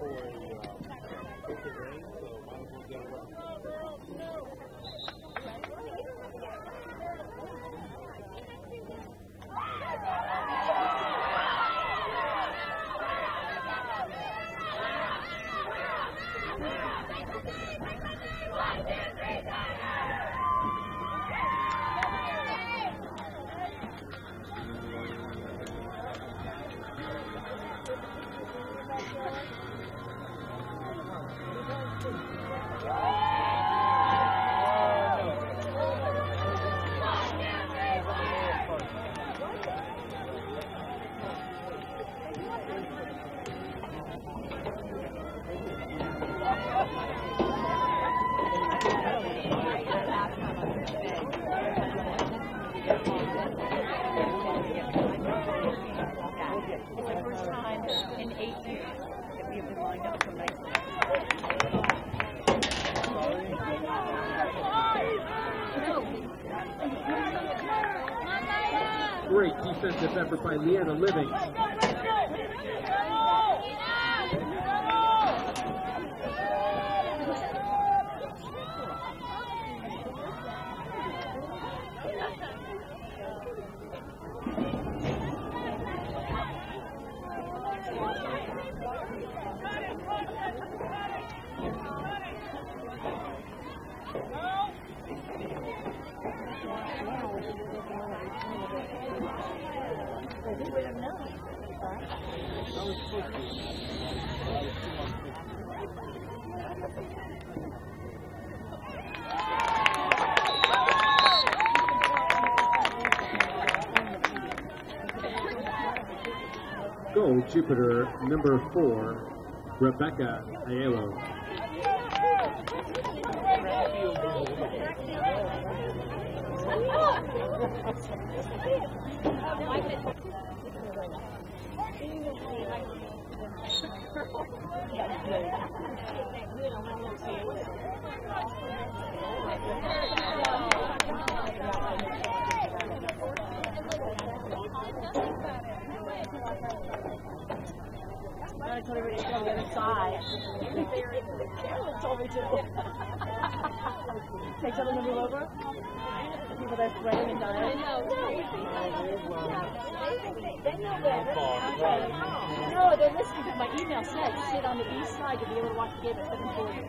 Great Goal Jupiter number four, Rebecca Aiello. I told everybody to go on the other side. Carolyn told me to. Take someone to move over? People that are sweating and dying? No, they're listening because my email said sit on the east side to be able to watch the game at 740.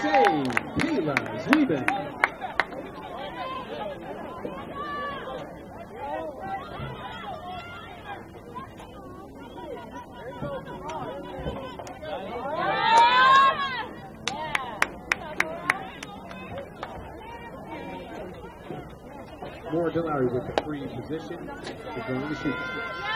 save, Kayla Zwieben. Moore Dillary with the free position is going to shoot.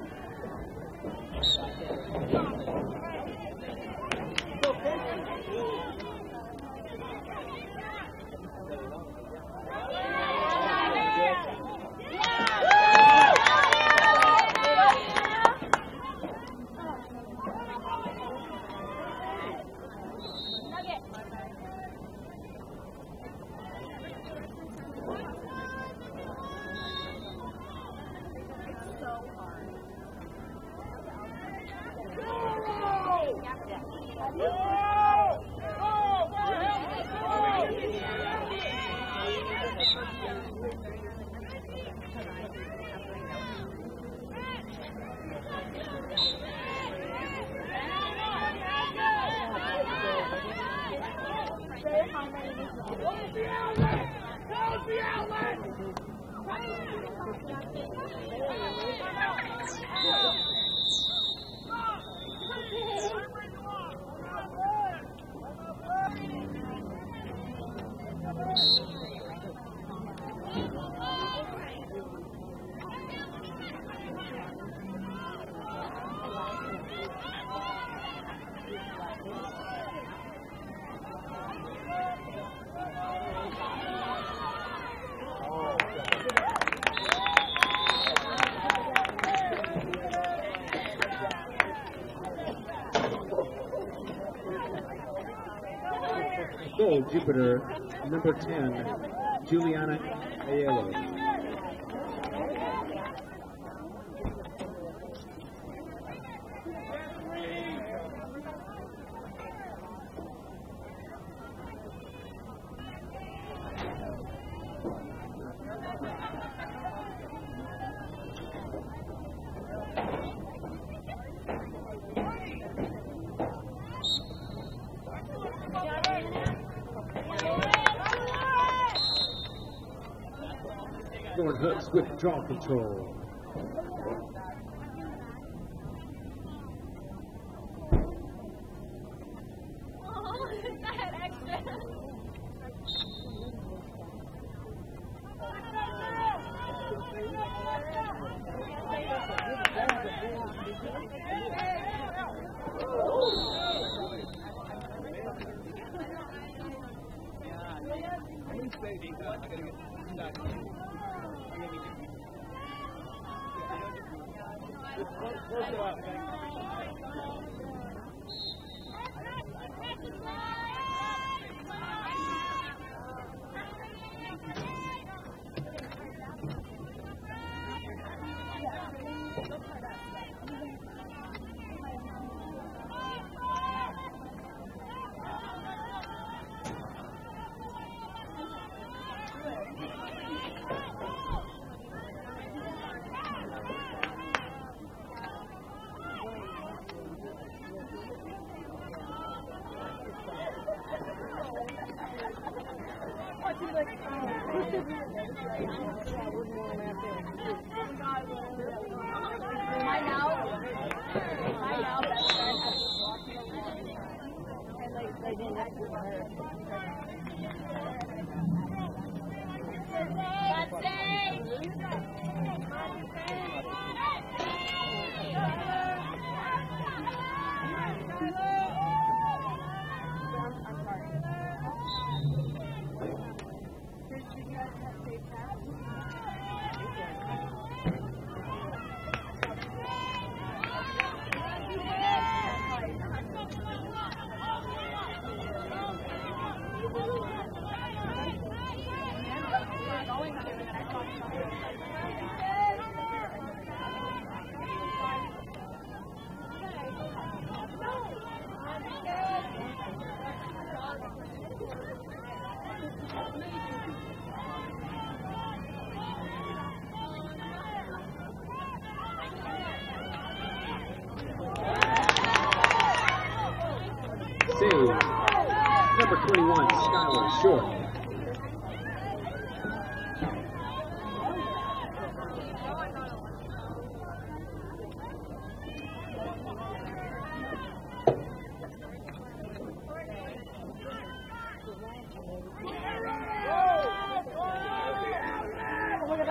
Gold Jupiter, number 10, Juliana Ayala. Hooks with draw control.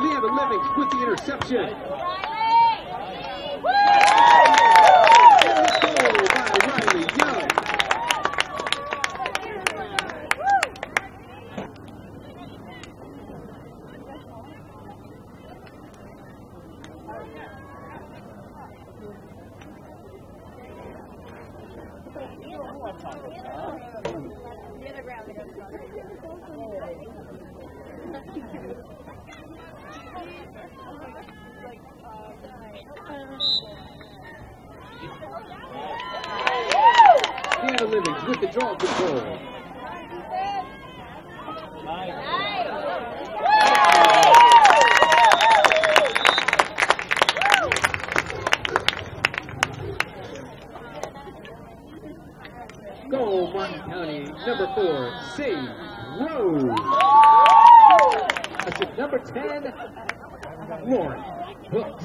Leanna Lemmings with the interception. And a goal by Riley Young. Leanna Lemmings with the draw control. Goal, Martin County, number four, Sage Rose. That's it, number 10, Lauren Brooks.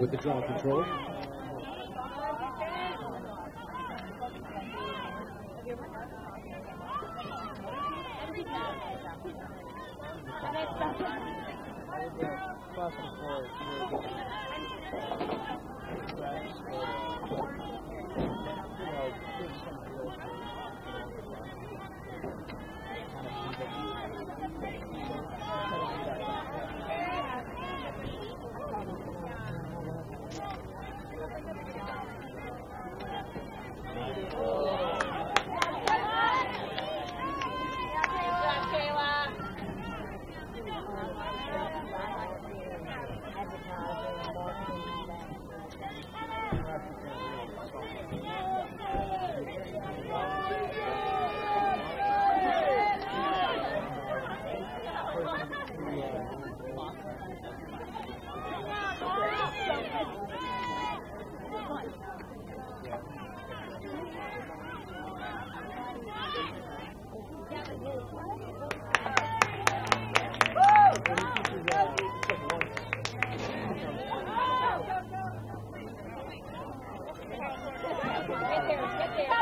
with the draw control. Leanna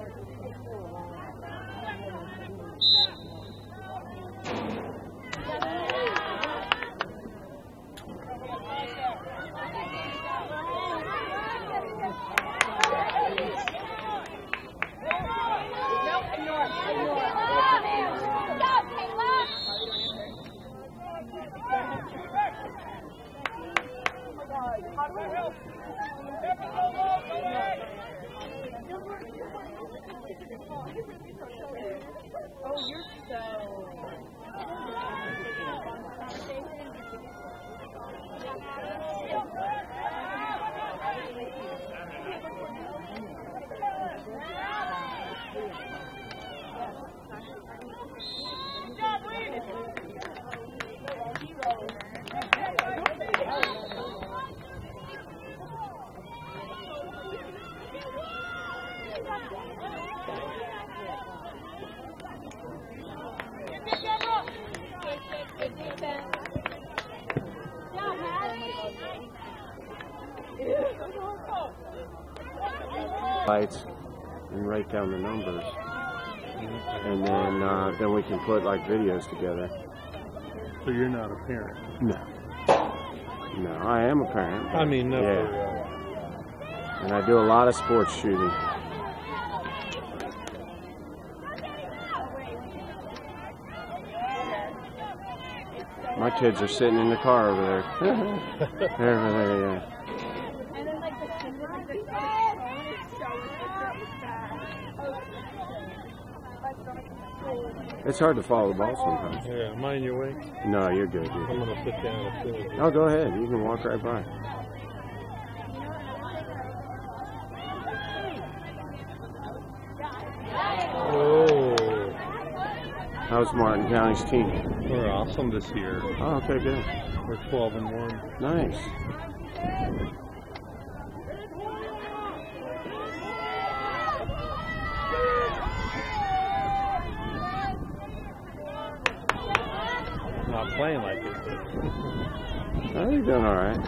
lights and write down the numbers. And then uh, then we can put like videos together. So you're not a parent. No. No, I am a parent. I mean, no. Yeah. And I do a lot of sports shooting. My kids are sitting in the car over there. Over there, yeah. And then like the kids are like the show a picture of the sky. It's hard to follow the ball sometimes. Yeah, mind your way. No, you're good. You're I'm good. gonna sit down and film. Oh, go ahead. You can walk right by. Oh, How's Martin County's team? we're awesome this year. Oh, okay, good. We're 12 and one. Nice. Not playing like it. Oh, you're doing all right.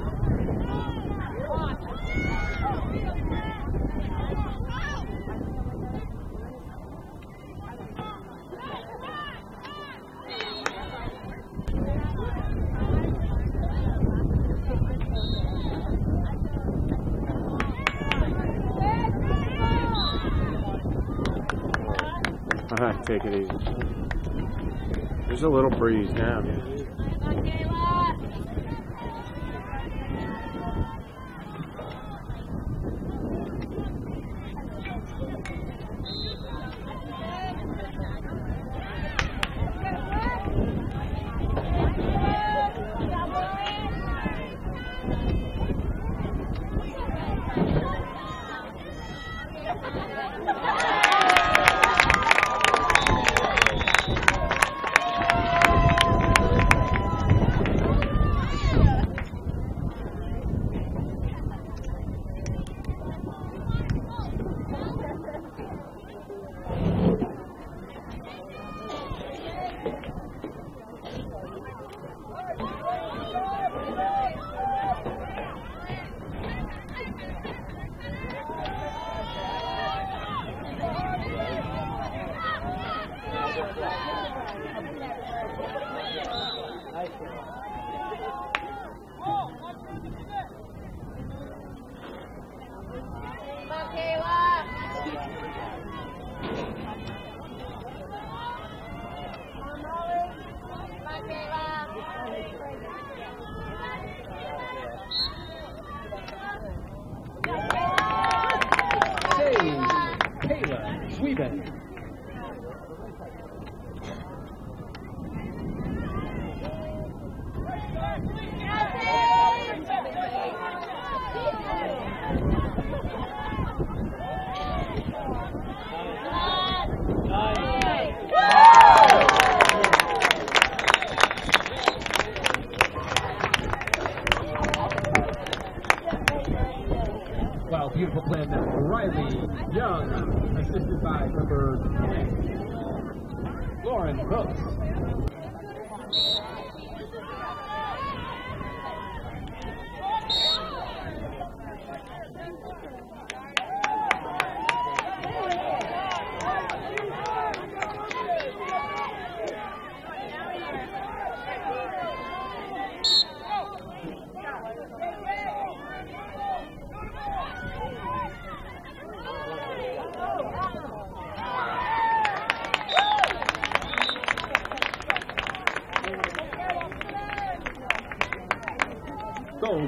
Take it easy. There's a little breeze now.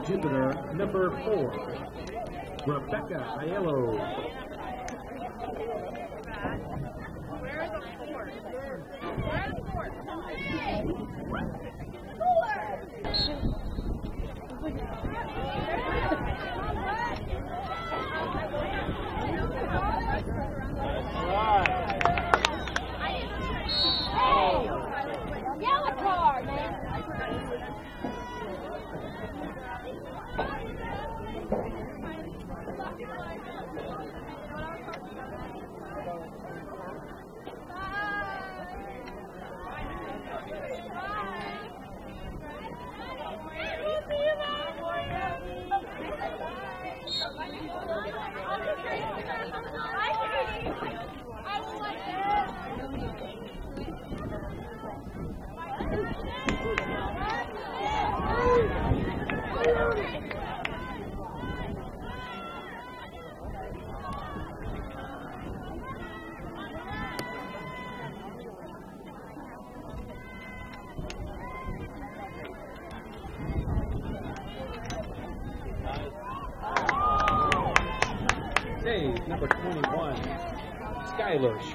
Jupiter number four, Rebecca Aiello.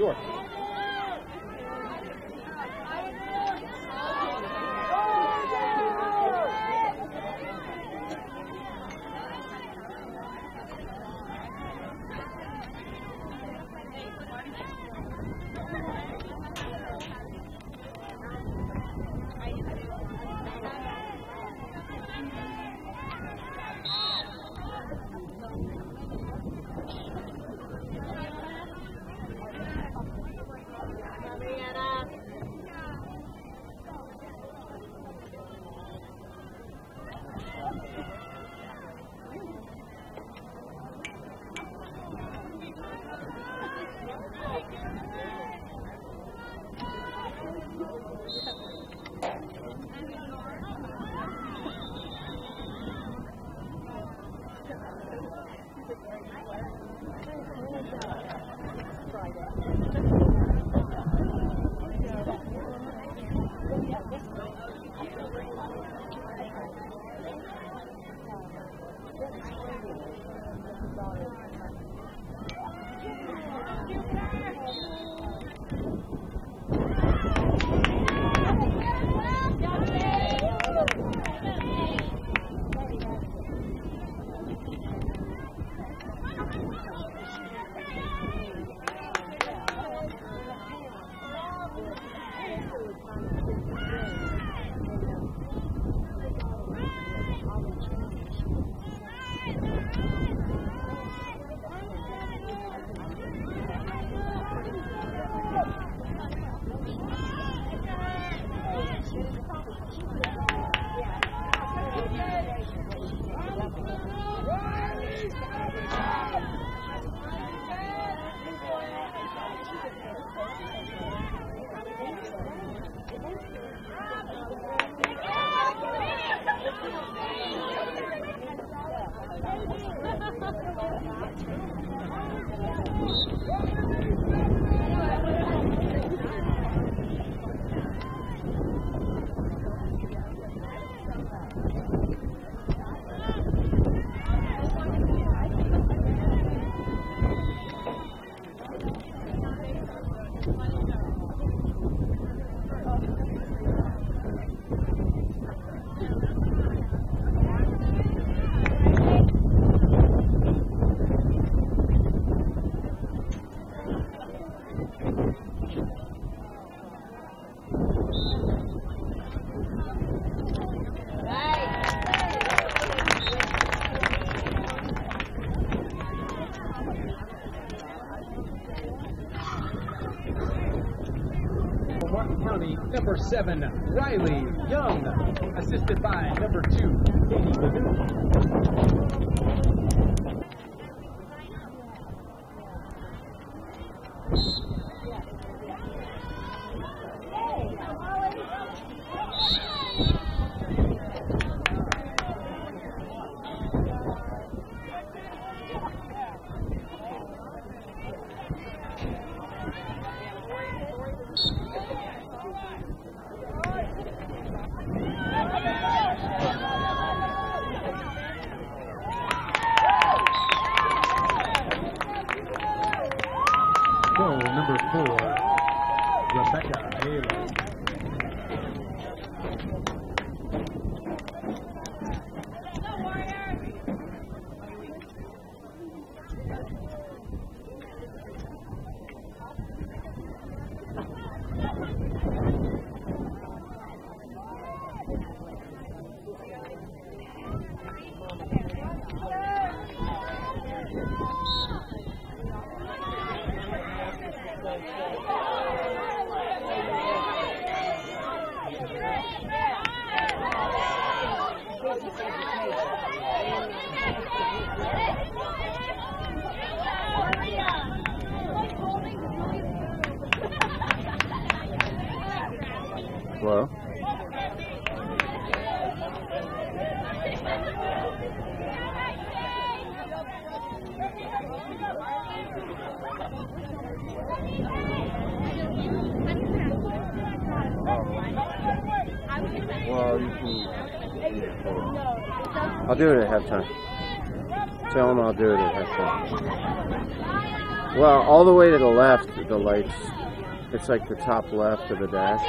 Short. Seven, Riley Young, assisted by number Halftime. Tell them I'll do it at halftime. Well, all the way to the left, the lights. It's like the top left of the dash,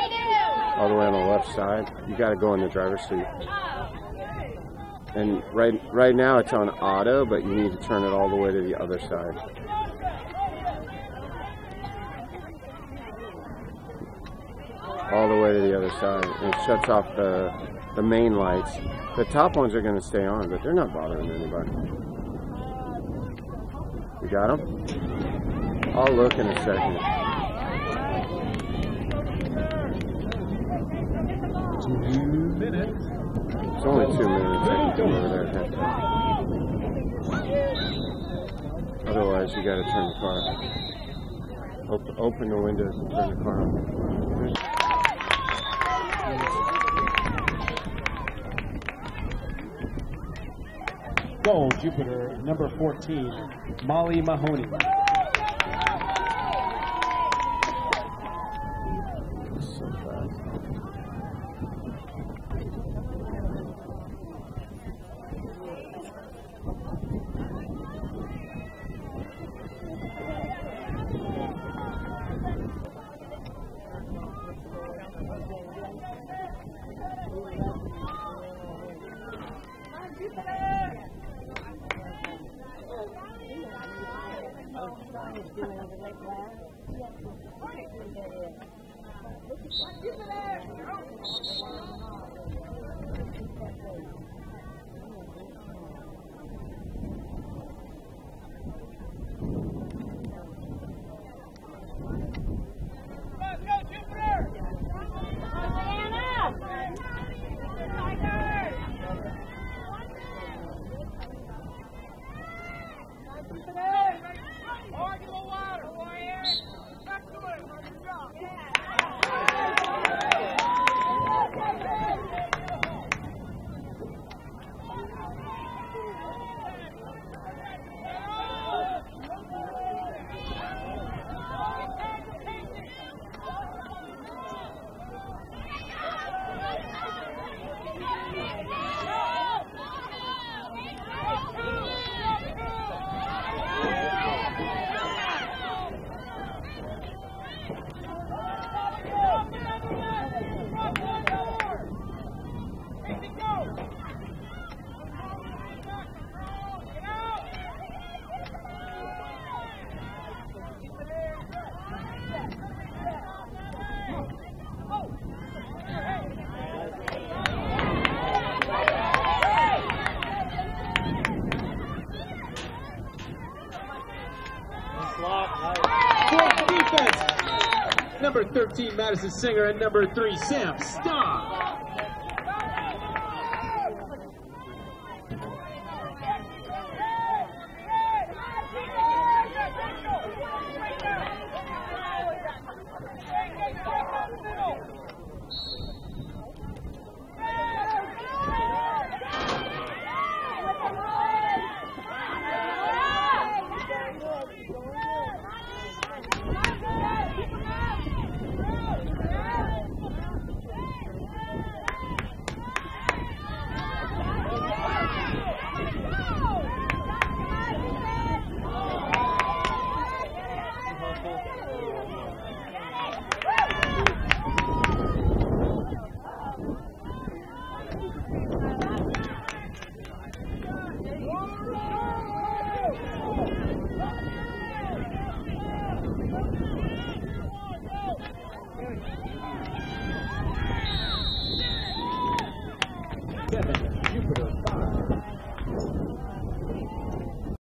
all the way on the left side. You got to go in the driver's seat. And right, right now it's on auto, but you need to turn it all the way to the other side. All the way to the other side. It shuts off the the main lights. The top ones are going to stay on, but they're not bothering anybody. You got them? I'll look in a second. Minutes. It's only two minutes. I can come over there at halftime. Otherwise, you got to turn the car. Op- open the windows and turn the car on. Goal, Jupiter, number 14, Molly Mahoney. 13, Madison Singer, and number 3, Sam.